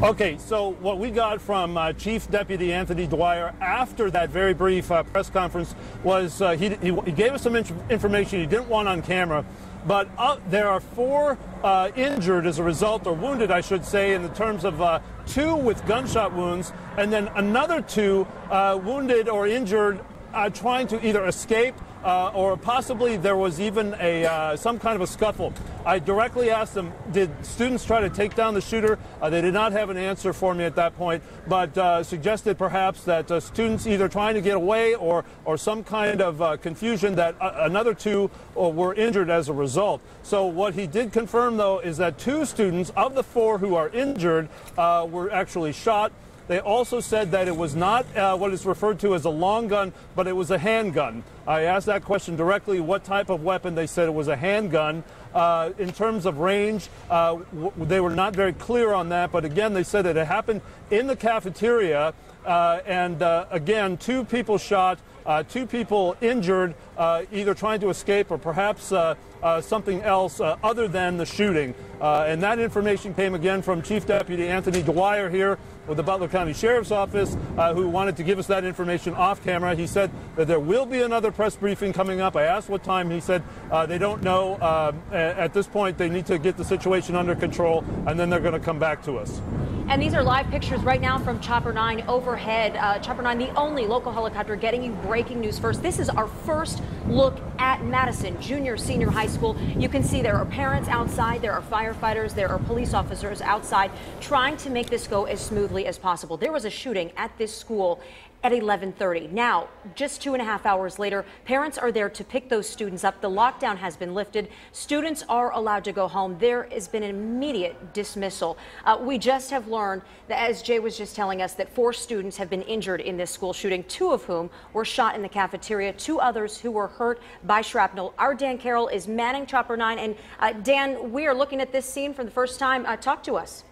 Okay, so what we got from uh, Chief Deputy Anthony Dwyer after that very brief uh, press conference was uh, he, he, he, gave us some information he didn't want on camera, but uh, there are four uh, injured as a result, or wounded, I should say, in the terms of uh, two with gunshot wounds, and then another two wounded or injured trying to either escape uh, or possibly there was even a uh, some kind of a scuffle. I directly asked them, did students try to take down the shooter? Uh, they did not have an answer for me at that point, but uh, suggested perhaps that uh, students either trying to get away or or some kind of uh, confusion that another two were injured as a result. So what he did confirm though is that two students of the four who are injured were actually shot. They also said that it was not uh, what is referred to as a long gun, but it was a handgun. I asked that question directly, what type of weapon? They said it was a handgun. Uh, in terms of range, uh, they were not very clear on that, but again, they said that it happened in the cafeteria, uh, and uh, again, two people shot, uh, two people injured, either trying to escape or perhaps something else other than the shooting. and that information came again from Chief Deputy Anthony Dwyer here with the Butler County Sheriff's Office, uh, who wanted to give us that information off camera. He said that there will be another press briefing coming up. I asked what time. He said uh, they don't know. Uh, at this point, they need to get the situation under control, and then they're going to come back to us. And these are live pictures right now from Chopper 9 overhead. Uh, Chopper 9, the only local helicopter getting you breaking news first. This is our first look at Madison Junior Senior High School. You can see there are parents outside, there are firefighters, there are police officers outside trying to make this go as smoothly as possible. There was a shooting at this school at 11:30. Now, just two and a half hours later, parents are there to pick those students up. The lockdown has been lifted. Students are allowed to go home. There has been an immediate dismissal. Uh, we just have learned that, as Jay was just telling us, that four students have been injured in this school shooting, two of whom were shot in the cafeteria, two others who were hurt by shrapnel. Our Dan Carroll is manning Chopper 9. And uh, Dan, we are looking at this scene for the first time. Uh, talk to us.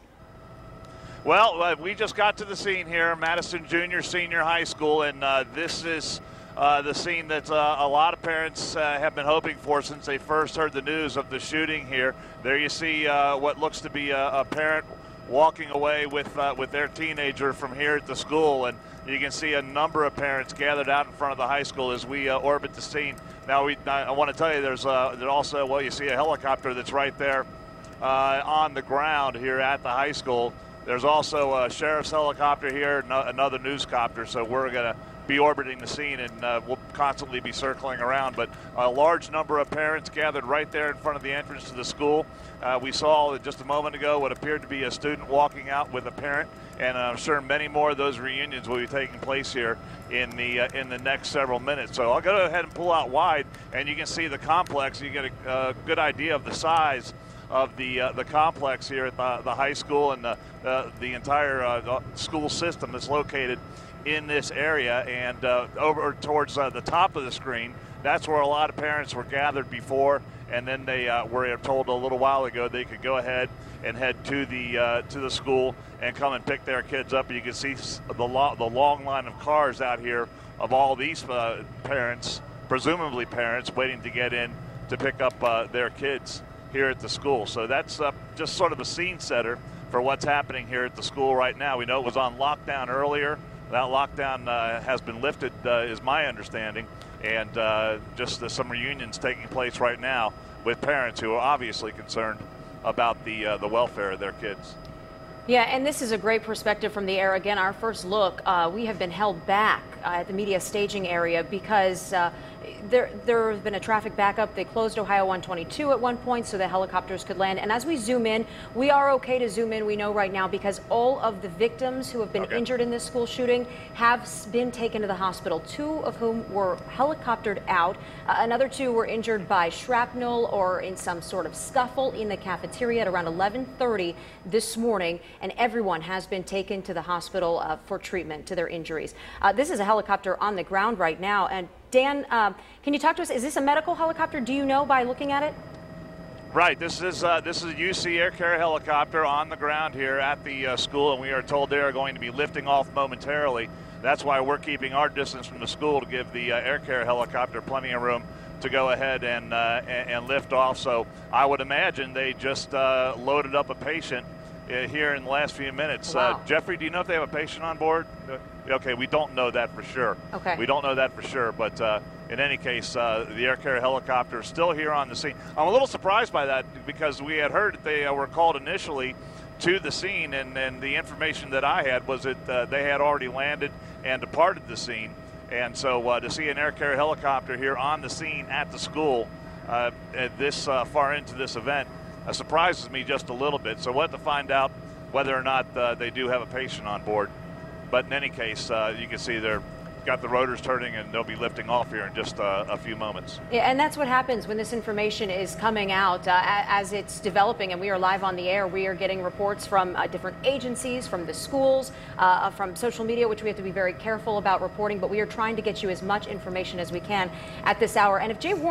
Well, uh, we just got to the scene here, Madison Junior Senior High School, and uh, this is uh, the scene that uh, a lot of parents uh, have been hoping for since they first heard the news of the shooting here. There you see what looks to be a, a parent walking away with with their teenager from here at the school, and you can see a number of parents gathered out in front of the high school as we orbit the scene. Now, we, I want to tell you, there's, there's also well, you see a helicopter that's right there on the ground here at the high school. There's also a sheriff's helicopter here, another news copter, so we're going to be orbiting the scene and uh, we'll constantly be circling around. But a large number of parents gathered right there in front of the entrance to the school. Uh, we saw just a moment ago what appeared to be a student walking out with a parent, and I'm sure many more of those reunions will be taking place here in the uh, in the next several minutes. So I'll go ahead and pull out wide, and you can see the complex. You get a, a good idea of the size of the uh, the complex here at the, the high school and the uh, the entire uh, school system that's located in this area. And uh, over towards uh, the top of the screen, that's where a lot of parents were gathered before, and then they uh, were told a little while ago they could go ahead and head to the to the school and come and pick their kids up. You can see the lo- the long line of cars out here of all these parents, presumably parents, waiting to get in to pick up their kids here at the school. So that's uh, just sort of a scene setter for what's happening here at the school right now. We know it was on lockdown earlier. That lockdown uh, has been lifted, uh, is my understanding, and uh, just uh, some reunions taking place right now with parents who are obviously concerned about the uh, the welfare of their kids. Yeah, and this is a great perspective from the air. Again, our first look, uh, we have been held back uh, at the media staging area because uh, there, there has been a traffic backup. They closed Ohio 122 at one point so the helicopters could land. And as we zoom in, we are okay to zoom in, we know right now, because all of the victims who have been okay. injured in this school shooting have been taken to the hospital, two of whom were helicoptered out. Uh, another two were injured by shrapnel or in some sort of scuffle in the cafeteria at around 1130 this morning. And everyone has been taken to the hospital uh, for treatment to their injuries. Uh, this is a helicopter on the ground right now. And Dan, uh, can you talk to us? Is this a medical helicopter? Do you know by looking at it? Right. This is uh, this is a UC Air Care helicopter on the ground here at the uh, school, and we are told they are going to be lifting off momentarily. That's why we're keeping our distance from the school to give the uh, Air Care helicopter plenty of room to go ahead and, uh, and, and lift off. So I would imagine they just uh, loaded up a patient here in the last few minutes. Wow. Uh, Jeffrey, do you know if they have a patient on board? Uh, Okay, we don't know that for sure. Okay. We don't know that for sure, but uh, in any case, uh, the Air Care helicopter is still here on the scene. I'm a little surprised by that because we had heard that they uh, were called initially to the scene, and, and the information that I had was that uh, they had already landed and departed the scene. And so uh, to see an Air Care helicopter here on the scene at the school uh, at this uh, far into this event uh, surprises me just a little bit. So we'll have to find out whether or not uh, they do have a patient on board. But in any case, uh, you can see they're got the rotors turning and they'll be lifting off here in just uh, a few moments. Yeah, and that's what happens when this information is coming out uh, as it's developing, and we are live on the air. We are getting reports from uh, different agencies, from the schools, uh, from social media, which we have to be very careful about reporting. But we are trying to get you as much information as we can at this hour. And if Jay Warren